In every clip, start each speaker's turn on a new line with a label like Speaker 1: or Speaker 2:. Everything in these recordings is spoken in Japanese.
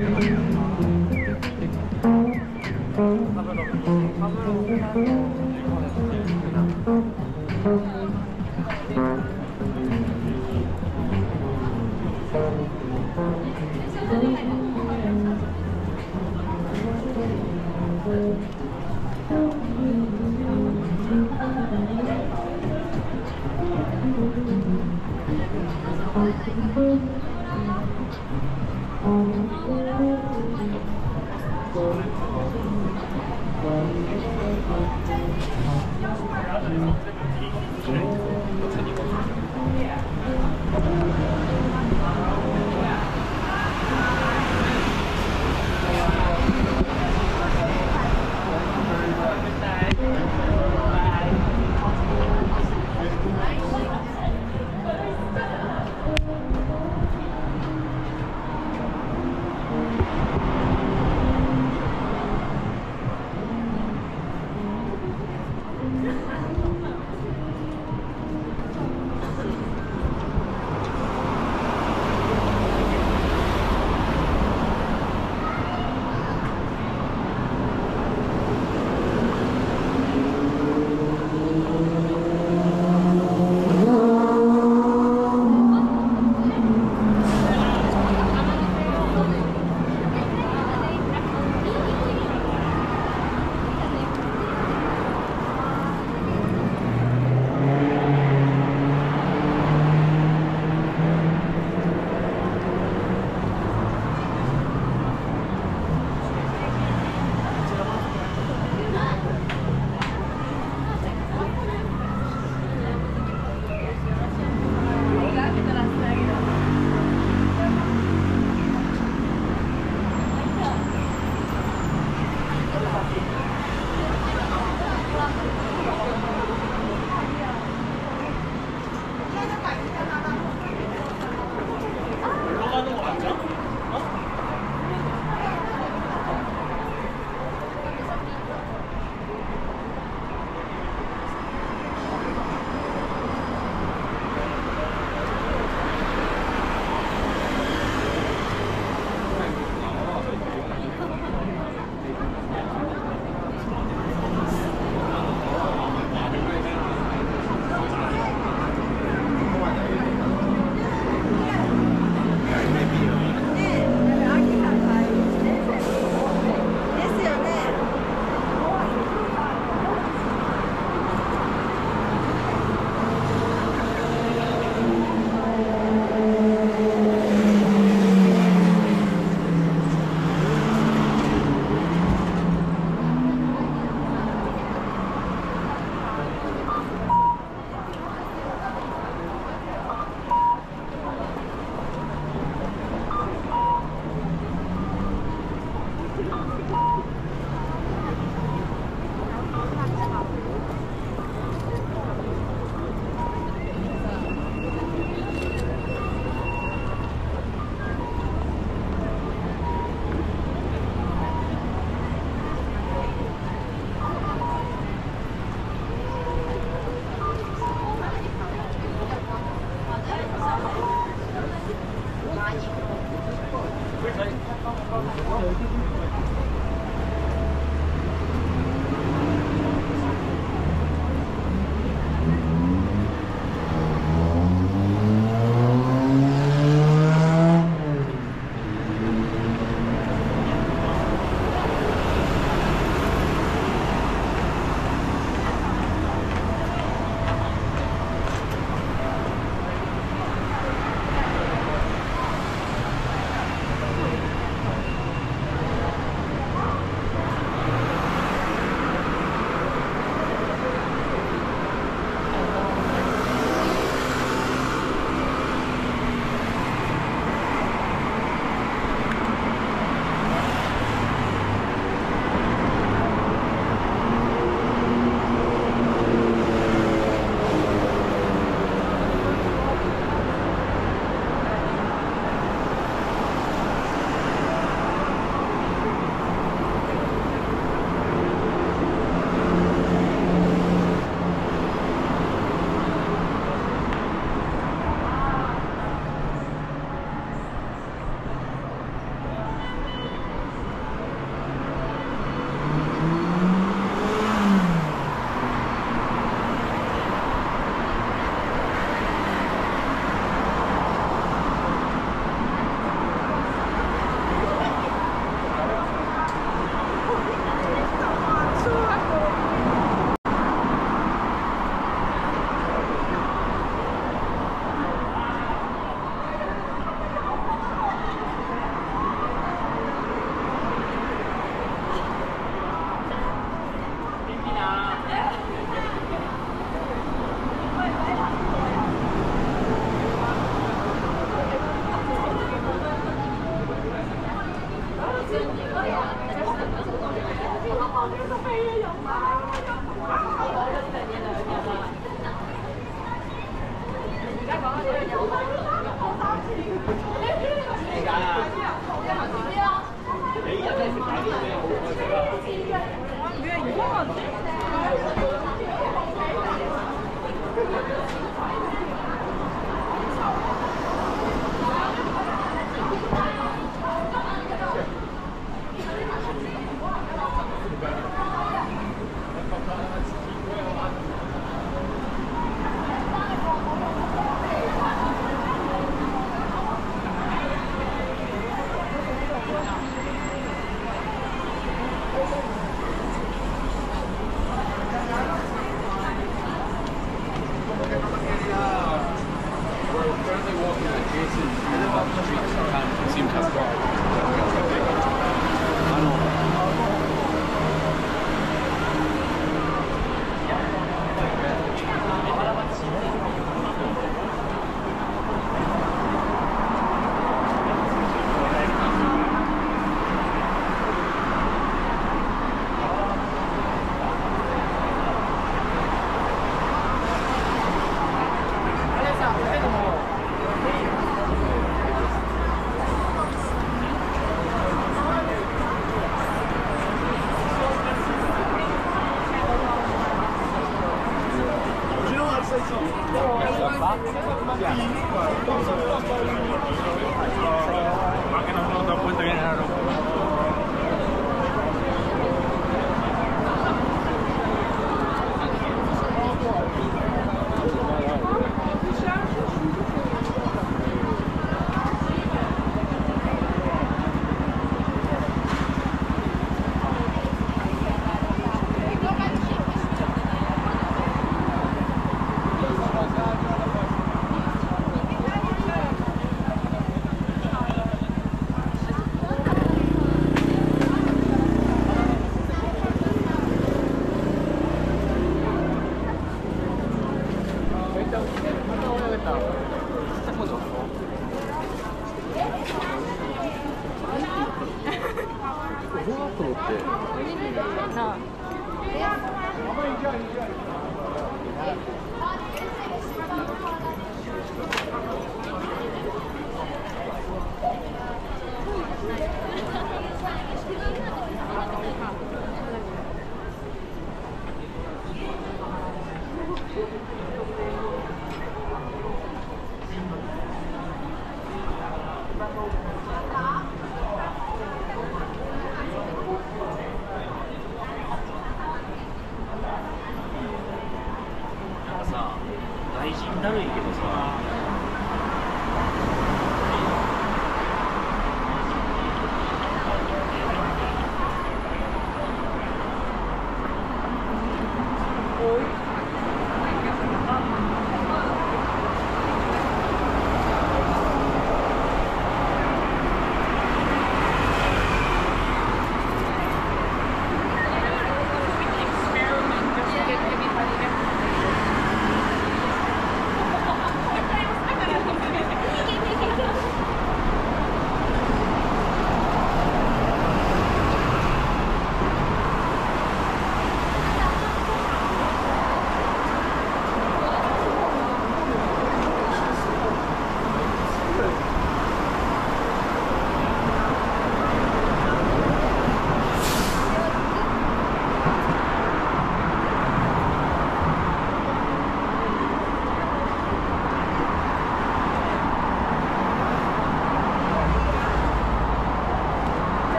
Speaker 1: 카메라
Speaker 2: 카메라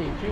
Speaker 2: 美
Speaker 3: 军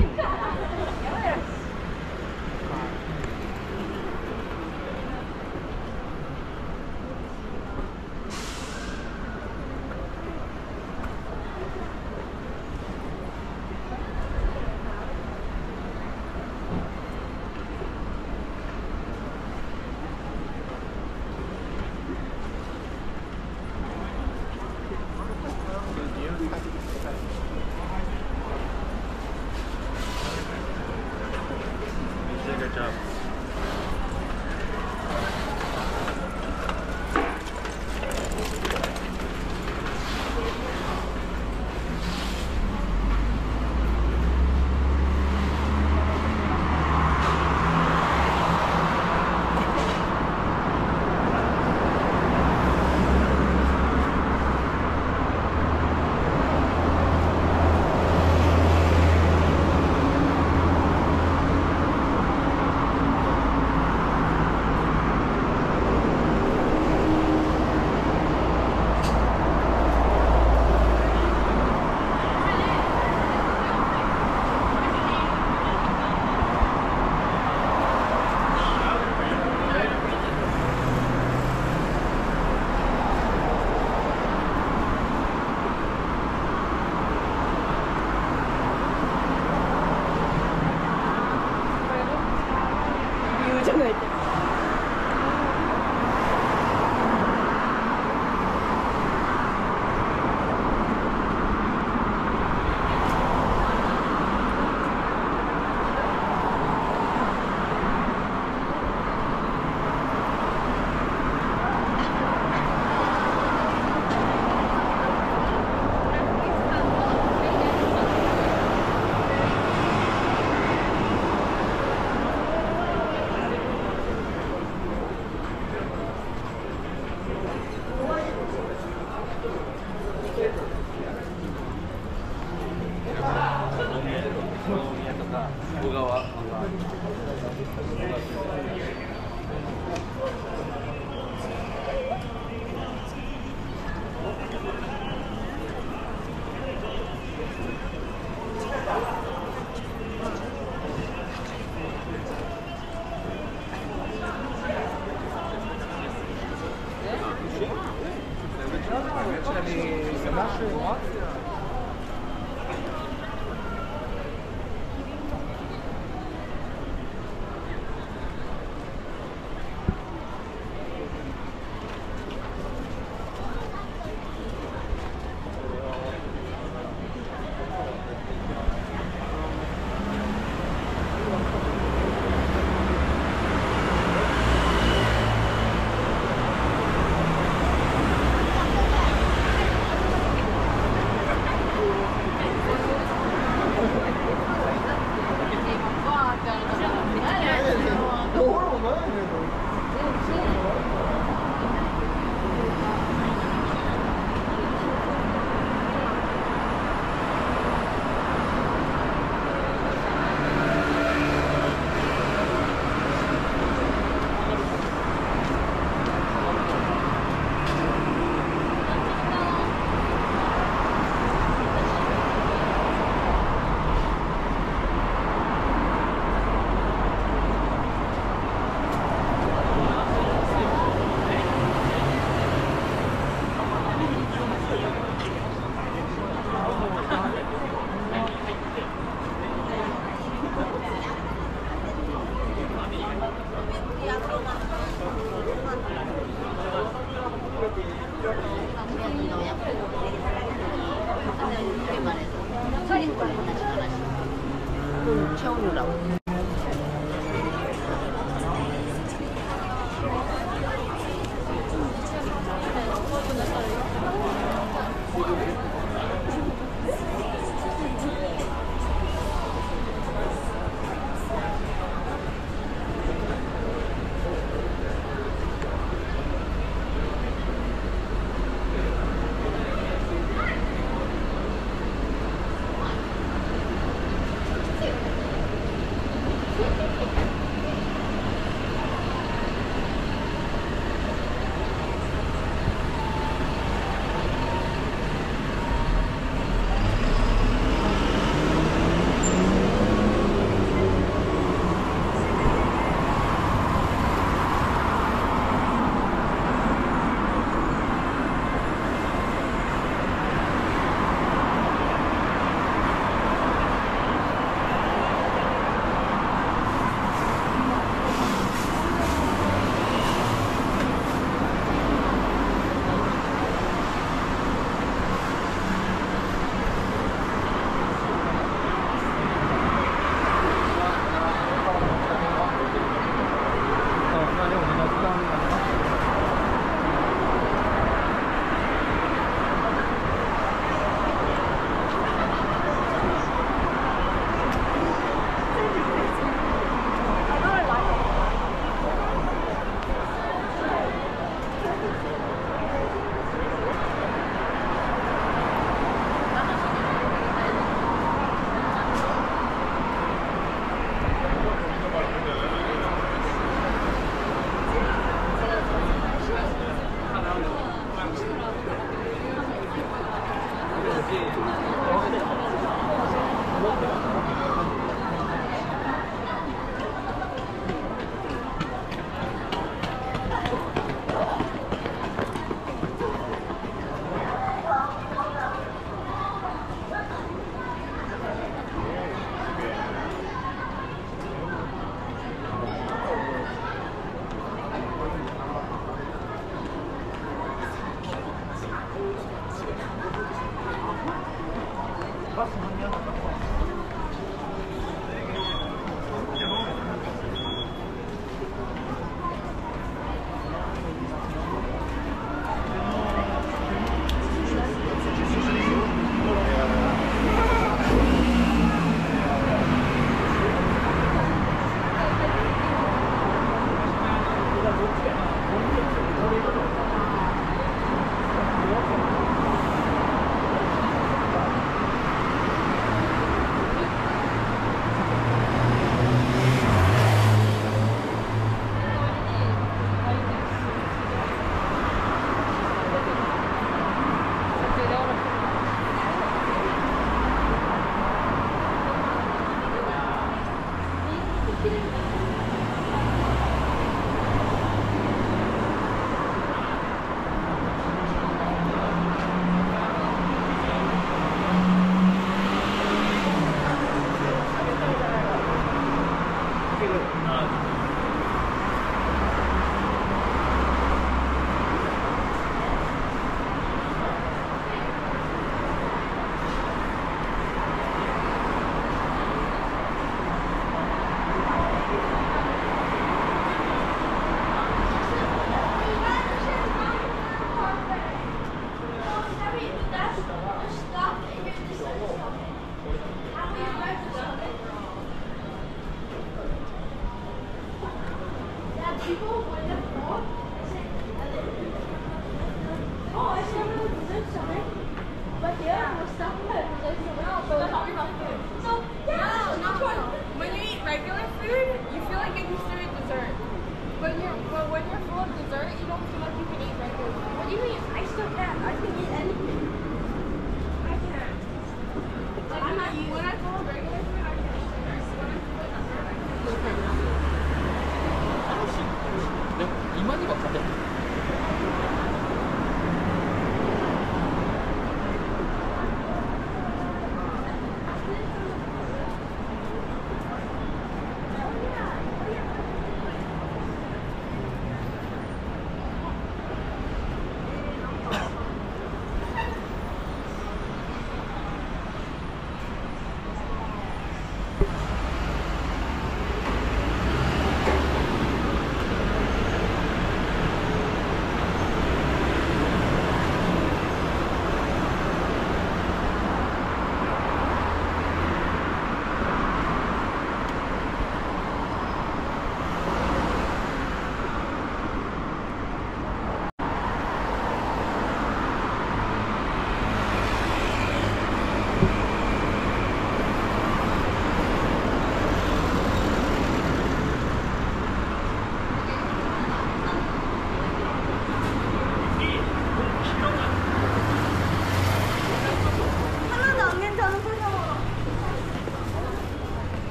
Speaker 3: 超有能。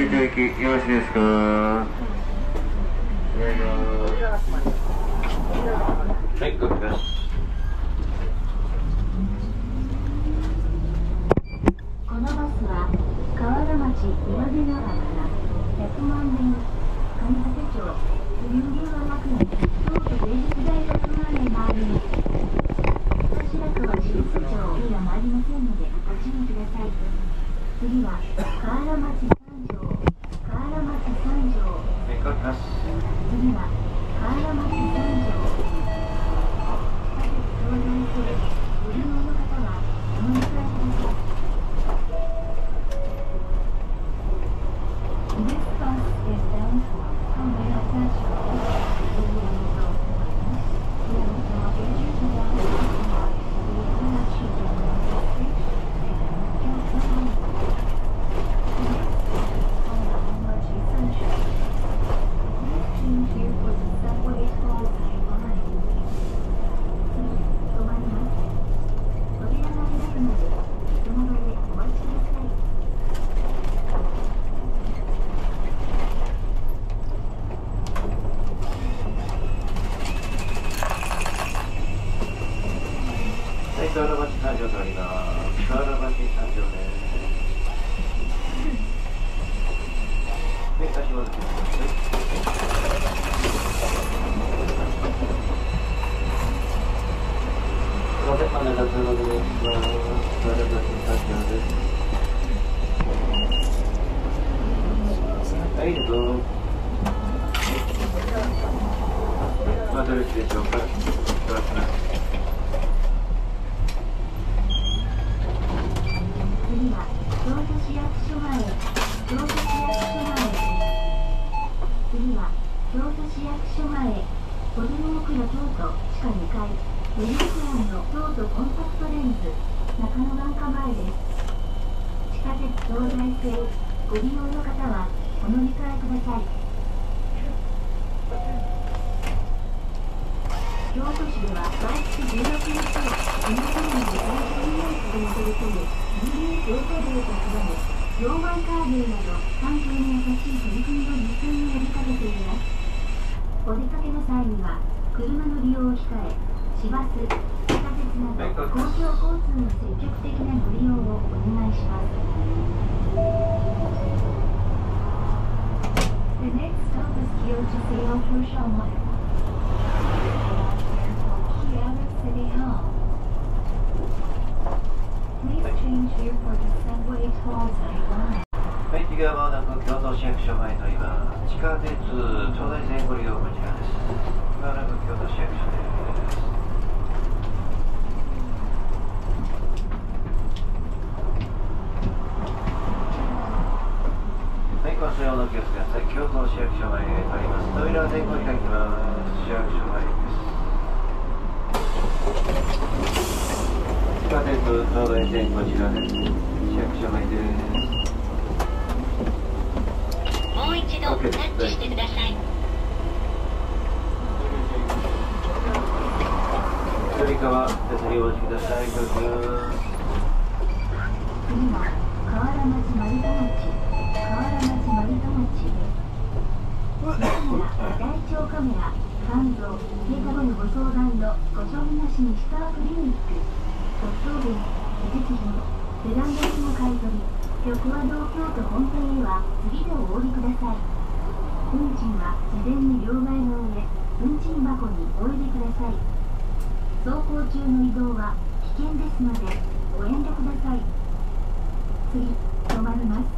Speaker 3: てい
Speaker 4: ただきよろしいですか？はい、ごめんなさい。
Speaker 5: 河原町三条
Speaker 6: とあります河原町三条ですはい足元気をつけてすいません、真ん中通路です。河原町三条です。はい、どうぞ。まあ、どれでしょうか。いただきます。
Speaker 4: 次は京都市役所前京都市役所前次は京都市役所前子ども倉京都地下2階メリープランの京都コンタクトレンズ中野眼科前です地下鉄東西線ご利用の方はお乗り換えください京都市では毎月16日は地元民に大事にイベントを取り組む DA 京都デーと定めローマンカーデーなど環境に優しい取り組みを実践に呼びかけていますお出かけの際には車の利用を控え市バス地下鉄など公共交通の積極的なご利用をお願いします The next stop is Kyoto Seiyokyo Kyoto City Hall. Please change here for the subway toll Saigon.
Speaker 6: はい、次はまもなく京都市役所前と言います。地下鉄東西線ご利用こちらです。まもなく京都市役所です。はい、ご使用のお気をつけください。京都市役所前へ通ります。扉は前後に開きます。市役所前です。地下鉄東大線こちらです。市役所前です。
Speaker 7: もう一度タッチしてください。
Speaker 6: 左側、左お待ちください。
Speaker 4: 次でお降りください。運賃は事前に両替の上運賃箱にお入れください。走行中の移動は危険ですのでご遠慮ください。次止まります。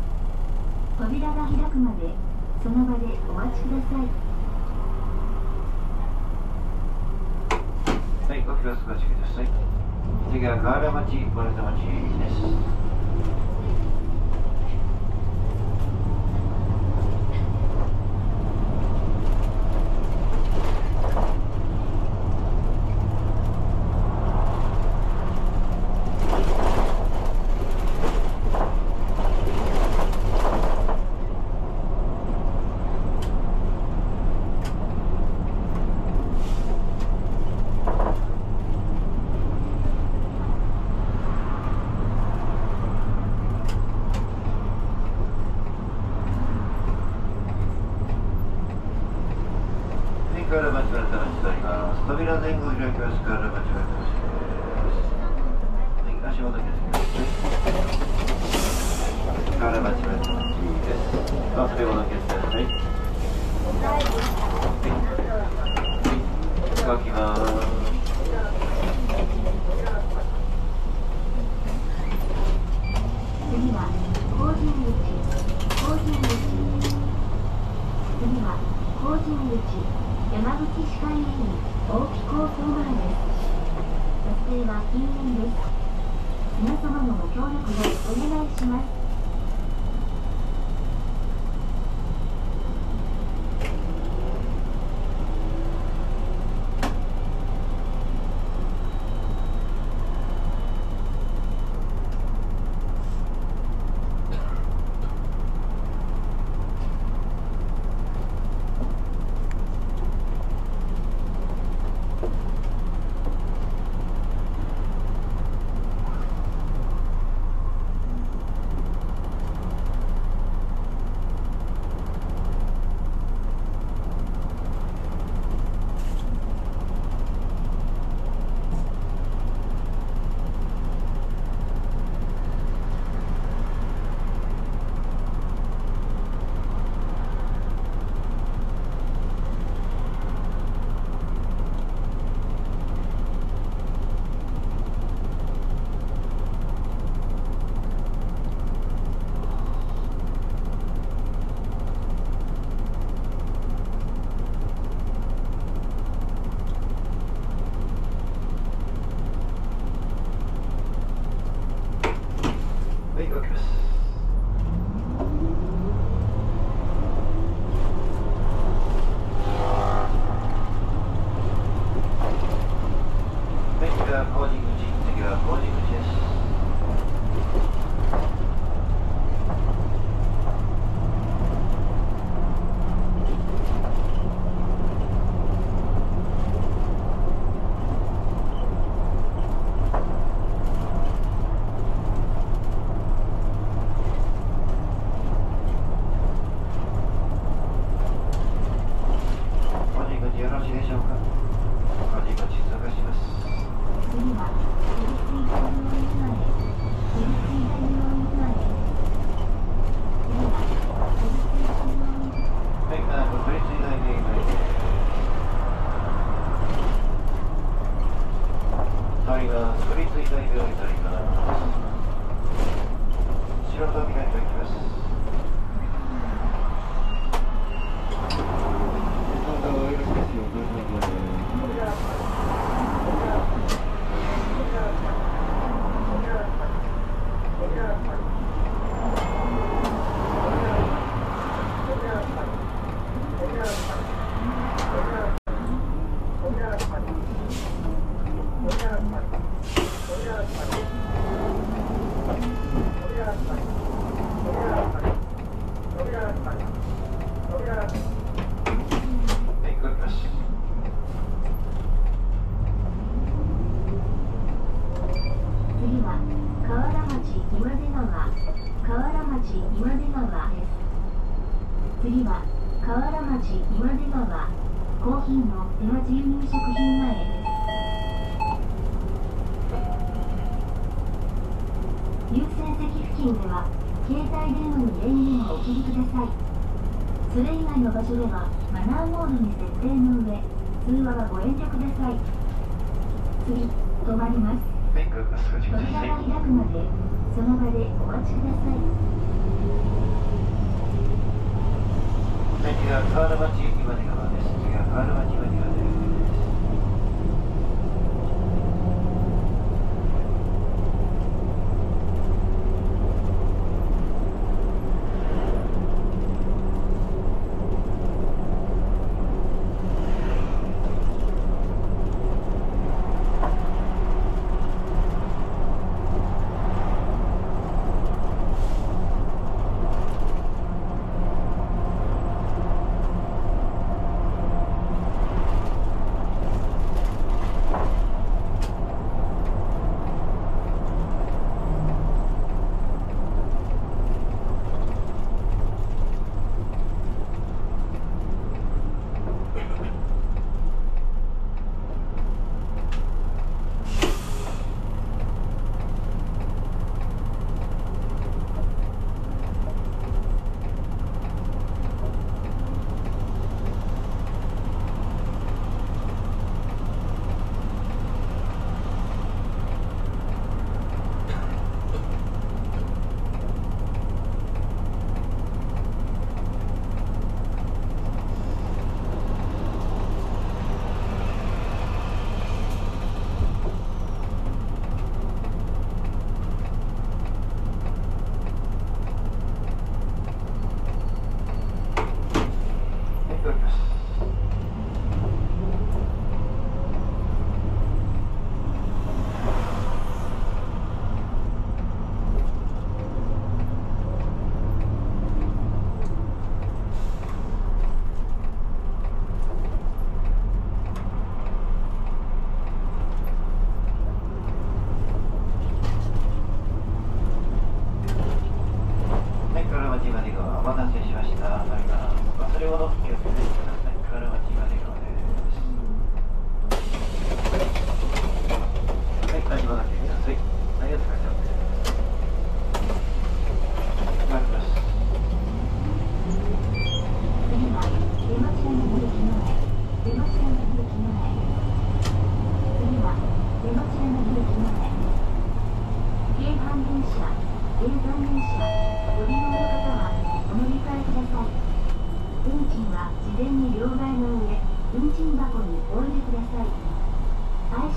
Speaker 4: 扉が開くまでその場でお待ちください。
Speaker 6: はい、ご気をつけください。次は河原町、丸太町です。はい、河原町、丸太町とあります。扉前後を開きます。河原町、丸太町です。はい、足元気をつけてください。河原町、丸太町です。忘れ物気をつけてください。書、きます。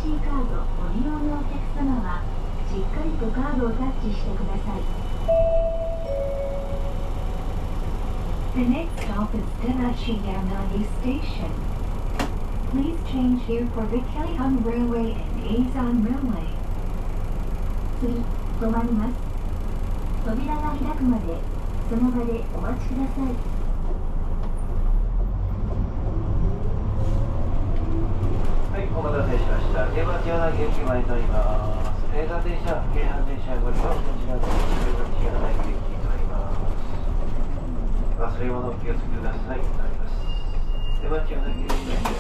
Speaker 4: IC カードご利用のお客様はしっかりとカードをタッチしてください
Speaker 8: The next stop is Tenachi Yamagi Station. Please change here for the Kaihon Railway and Azon Railway.
Speaker 4: 次止まります扉が開くまでその場でお待ちください
Speaker 6: 礼しました。現場千駅前に乗ります。停車電車、京阪電車ご利用お待ちの千代田駅行きります。忘れ物お気をつけください。なります。現場千駅前で
Speaker 9: す。